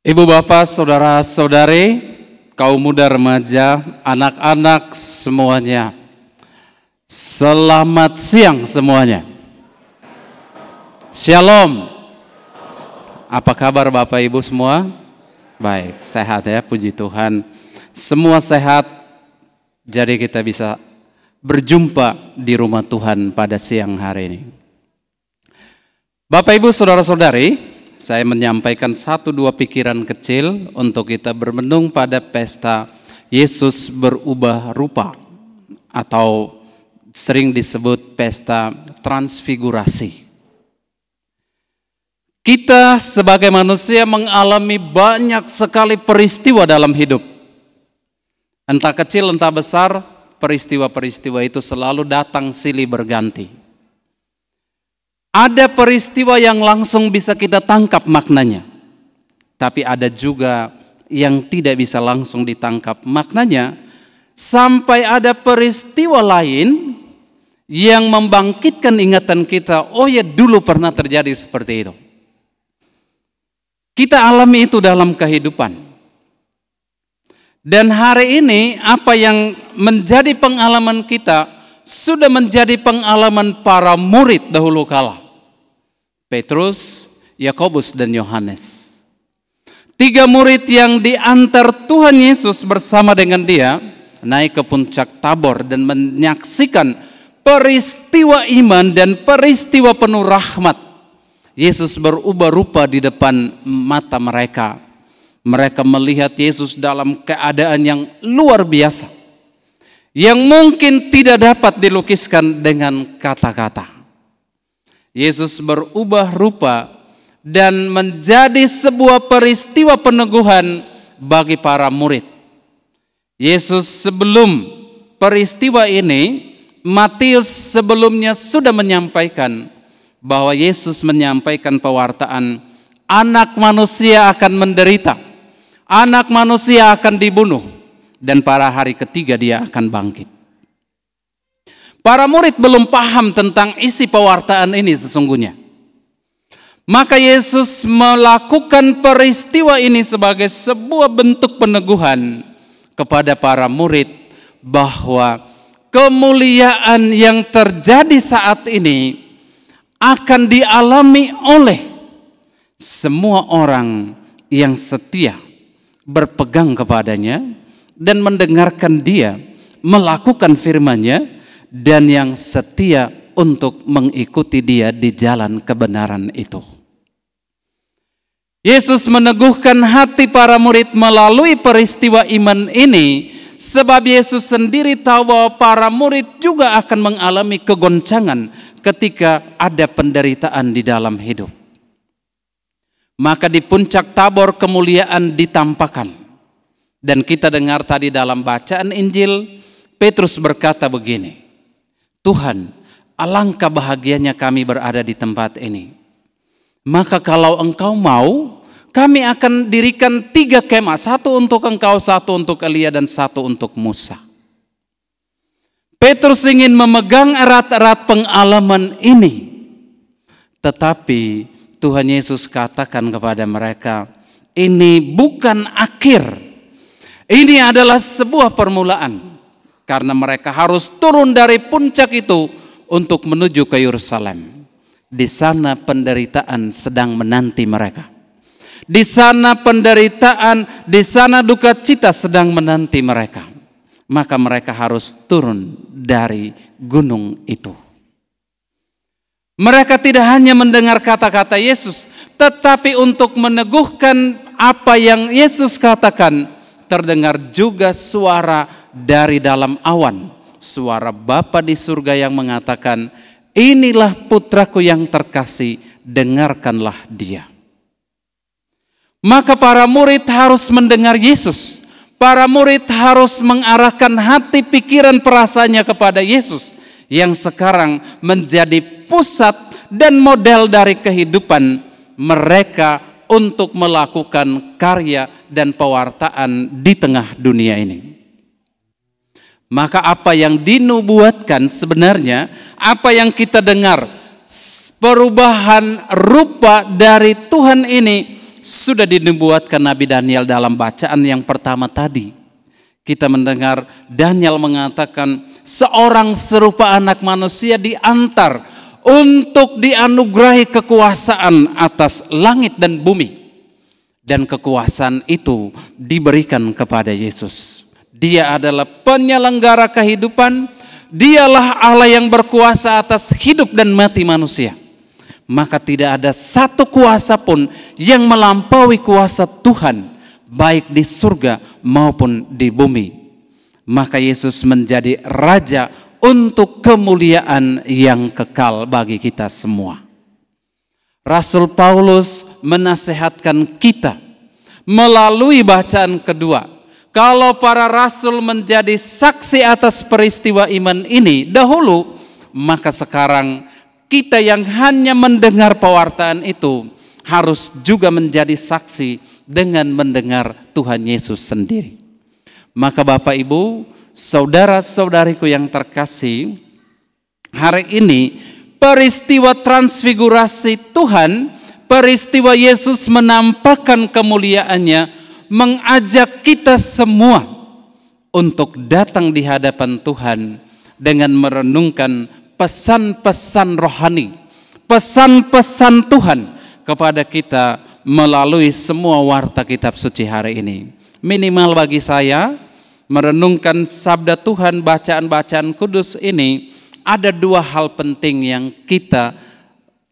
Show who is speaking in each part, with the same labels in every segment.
Speaker 1: Ibu bapak, saudara-saudari, kaum muda remaja, anak-anak semuanya. Selamat siang semuanya. Shalom. Apa kabar Bapak Ibu semua? Baik, sehat ya, puji Tuhan. Semua sehat, jadi kita bisa berjumpa di rumah Tuhan pada siang hari ini. Bapak Ibu, saudara-saudari, saya menyampaikan satu dua pikiran kecil untuk kita bermenung pada pesta Yesus berubah rupa atau sering disebut pesta transfigurasi. Kita sebagai manusia mengalami banyak sekali peristiwa dalam hidup. Entah kecil entah besar, peristiwa-peristiwa itu selalu datang silih berganti. Ada peristiwa yang langsung bisa kita tangkap maknanya. Tapi ada juga yang tidak bisa langsung ditangkap maknanya sampai ada peristiwa lain yang membangkitkan ingatan kita, oh ya dulu pernah terjadi seperti itu. Kita alami itu dalam kehidupan. Dan hari ini apa yang menjadi pengalaman kita sudah menjadi pengalaman para murid dahulu kala. Petrus, Yakobus dan Yohanes. Tiga murid yang diantar Tuhan Yesus bersama dengan dia naik ke puncak Tabor dan menyaksikan peristiwa iman dan peristiwa penuh rahmat Yesus berubah rupa di depan mata mereka. Mereka melihat Yesus dalam keadaan yang luar biasa. Yang mungkin tidak dapat dilukiskan dengan kata-kata. Yesus berubah rupa dan menjadi sebuah peristiwa peneguhan bagi para murid. Yesus sebelum peristiwa ini, Matius sebelumnya sudah menyampaikan bahwa Yesus menyampaikan pewartaan anak manusia akan menderita, anak manusia akan dibunuh, dan pada hari ketiga dia akan bangkit. Para murid belum paham tentang isi pewartaan ini sesungguhnya. Maka Yesus melakukan peristiwa ini sebagai sebuah bentuk peneguhan kepada para murid bahwa kemuliaan yang terjadi saat ini akan dialami oleh semua orang yang setia berpegang kepadanya dan mendengarkan dia melakukan firman-Nya dan yang setia untuk mengikuti dia di jalan kebenaran itu. Yesus meneguhkan hati para murid melalui peristiwa iman ini sebab Yesus sendiri tahu bahwa para murid juga akan mengalami kegoncangan ketika ada penderitaan di dalam hidup. Maka di puncak tabor kemuliaan ditampakkan. Dan kita dengar tadi dalam bacaan Injil, Petrus berkata begini, Tuhan, alangkah bahagianya kami berada di tempat ini. Maka kalau engkau mau, kami akan dirikan tiga kemah, satu untuk engkau, satu untuk Elia, dan satu untuk Musa. Petrus ingin memegang erat-erat pengalaman ini. Tetapi Tuhan Yesus katakan kepada mereka, ini bukan akhir. Ini adalah sebuah permulaan. Karena mereka harus turun dari puncak itu untuk menuju ke Yerusalem. Di sana penderitaan sedang menanti mereka. Di sana penderitaan, di sana duka cita sedang menanti mereka maka mereka harus turun dari gunung itu. Mereka tidak hanya mendengar kata-kata Yesus, tetapi untuk meneguhkan apa yang Yesus katakan, terdengar juga suara dari dalam awan, suara Bapa di surga yang mengatakan, "Inilah putraku yang terkasih, dengarkanlah dia." Maka para murid harus mendengar Yesus para murid harus mengarahkan hati, pikiran, perasaannya kepada Yesus yang sekarang menjadi pusat dan model dari kehidupan mereka untuk melakukan karya dan pewartaan di tengah dunia ini. Maka apa yang dinubuatkan sebenarnya, apa yang kita dengar, perubahan rupa dari Tuhan ini sudah dinubuatkan Nabi Daniel dalam bacaan yang pertama tadi. Kita mendengar Daniel mengatakan seorang serupa anak manusia diantar untuk dianugerahi kekuasaan atas langit dan bumi. Dan kekuasaan itu diberikan kepada Yesus. Dia adalah penyelenggara kehidupan, dialah Allah yang berkuasa atas hidup dan mati manusia. Maka tidak ada satu kuasa pun yang melampaui kuasa Tuhan, baik di surga maupun di bumi. Maka Yesus menjadi Raja untuk kemuliaan yang kekal bagi kita semua. Rasul Paulus menasehatkan kita melalui bacaan kedua. Kalau para rasul menjadi saksi atas peristiwa iman ini dahulu, maka sekarang kita yang hanya mendengar pewartaan itu harus juga menjadi saksi dengan mendengar Tuhan Yesus sendiri. Maka Bapak Ibu, saudara-saudariku yang terkasih, hari ini peristiwa transfigurasi Tuhan, peristiwa Yesus menampakkan kemuliaannya, mengajak kita semua untuk datang di hadapan Tuhan dengan merenungkan pesan-pesan rohani, pesan-pesan Tuhan kepada kita melalui semua warta kitab suci hari ini. Minimal bagi saya, merenungkan sabda Tuhan, bacaan-bacaan kudus ini, ada dua hal penting yang kita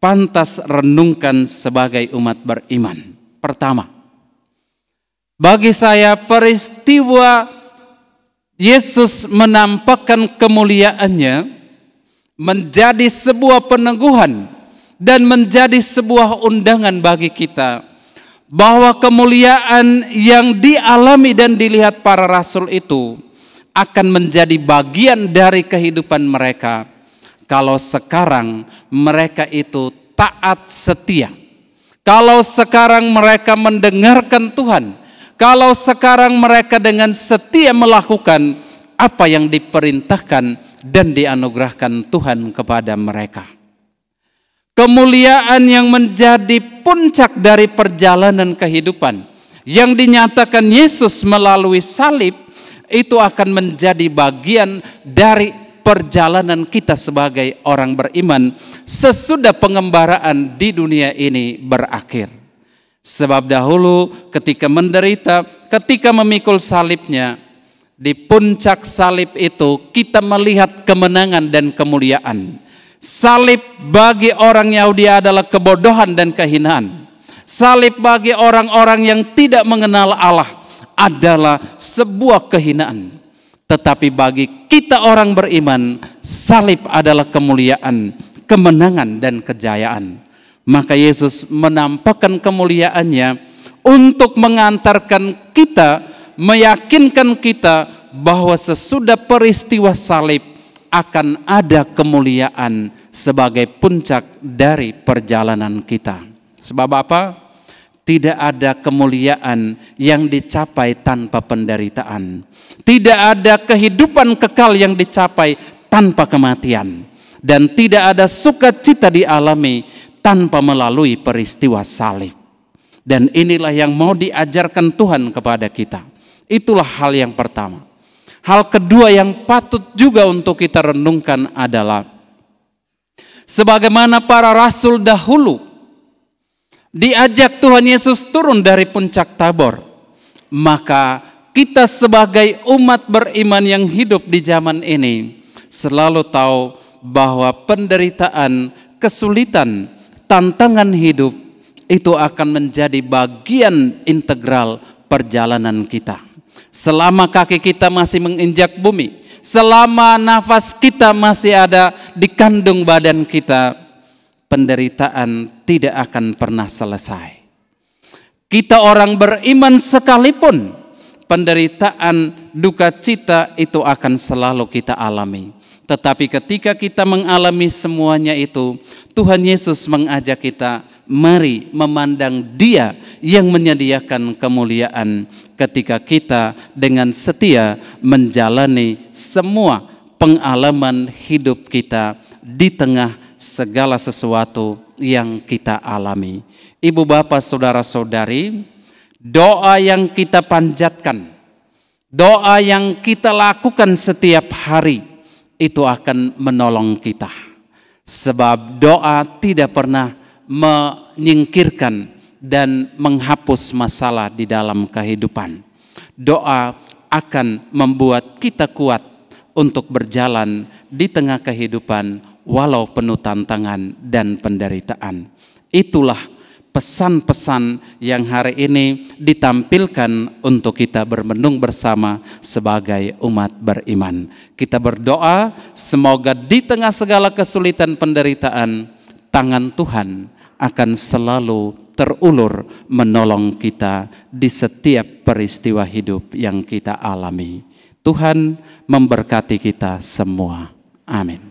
Speaker 1: pantas renungkan sebagai umat beriman. Pertama, bagi saya peristiwa Yesus menampakkan kemuliaannya menjadi sebuah peneguhan dan menjadi sebuah undangan bagi kita bahwa kemuliaan yang dialami dan dilihat para rasul itu akan menjadi bagian dari kehidupan mereka kalau sekarang mereka itu taat setia. Kalau sekarang mereka mendengarkan Tuhan, kalau sekarang mereka dengan setia melakukan apa yang diperintahkan dan dianugerahkan Tuhan kepada mereka kemuliaan yang menjadi puncak dari perjalanan kehidupan yang dinyatakan Yesus melalui salib itu akan menjadi bagian dari perjalanan kita sebagai orang beriman sesudah pengembaraan di dunia ini berakhir. Sebab dahulu ketika menderita, ketika memikul salibnya, di puncak salib itu kita melihat kemenangan dan kemuliaan Salib bagi orang Yahudi adalah kebodohan dan kehinaan. Salib bagi orang-orang yang tidak mengenal Allah adalah sebuah kehinaan. Tetapi bagi kita orang beriman, salib adalah kemuliaan, kemenangan dan kejayaan. Maka Yesus menampakkan kemuliaannya untuk mengantarkan kita, meyakinkan kita bahwa sesudah peristiwa salib akan ada kemuliaan sebagai puncak dari perjalanan kita. Sebab apa? Tidak ada kemuliaan yang dicapai tanpa penderitaan. Tidak ada kehidupan kekal yang dicapai tanpa kematian. Dan tidak ada sukacita dialami tanpa melalui peristiwa salib. Dan inilah yang mau diajarkan Tuhan kepada kita. Itulah hal yang pertama. Hal kedua yang patut juga untuk kita renungkan adalah sebagaimana para rasul dahulu diajak Tuhan Yesus turun dari puncak Tabor, maka kita sebagai umat beriman yang hidup di zaman ini selalu tahu bahwa penderitaan, kesulitan, tantangan hidup itu akan menjadi bagian integral perjalanan kita selama kaki kita masih menginjak bumi, selama nafas kita masih ada di kandung badan kita, penderitaan tidak akan pernah selesai. Kita orang beriman sekalipun, penderitaan, duka cita itu akan selalu kita alami. Tetapi ketika kita mengalami semuanya itu, Tuhan Yesus mengajak kita mari memandang Dia yang menyediakan kemuliaan ketika kita dengan setia menjalani semua pengalaman hidup kita di tengah segala sesuatu yang kita alami. Ibu bapak saudara-saudari, doa yang kita panjatkan, doa yang kita lakukan setiap hari itu akan menolong kita. Sebab doa tidak pernah menyingkirkan dan menghapus masalah di dalam kehidupan. Doa akan membuat kita kuat untuk berjalan di tengah kehidupan walau penuh tantangan dan penderitaan. Itulah pesan-pesan yang hari ini ditampilkan untuk kita bermenung bersama sebagai umat beriman. Kita berdoa semoga di tengah segala kesulitan penderitaan tangan Tuhan akan selalu terulur menolong kita di setiap peristiwa hidup yang kita alami. Tuhan memberkati kita semua. Amin.